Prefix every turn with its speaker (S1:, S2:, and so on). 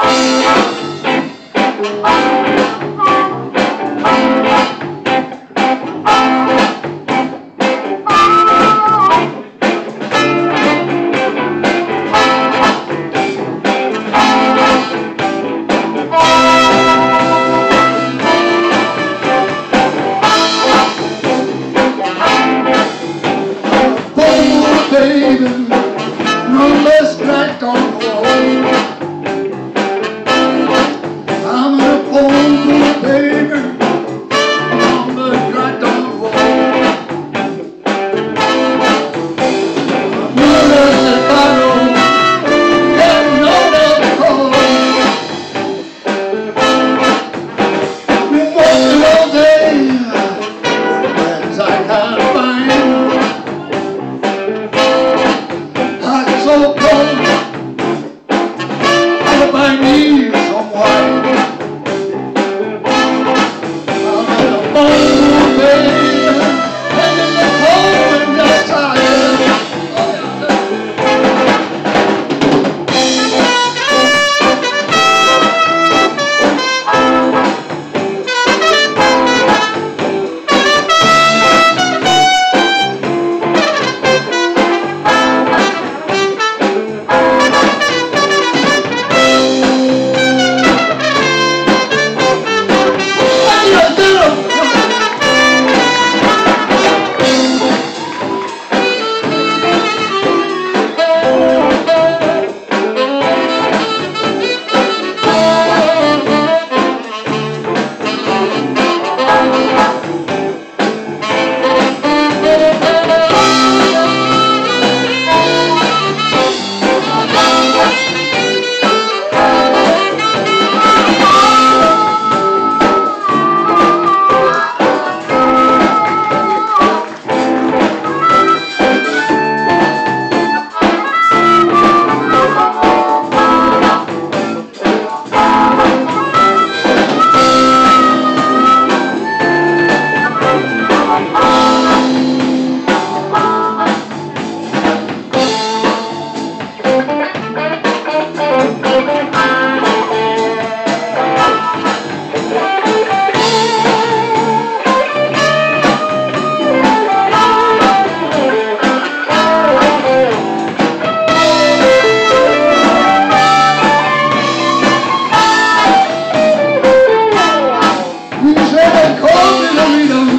S1: Oh, baby, no less olvidar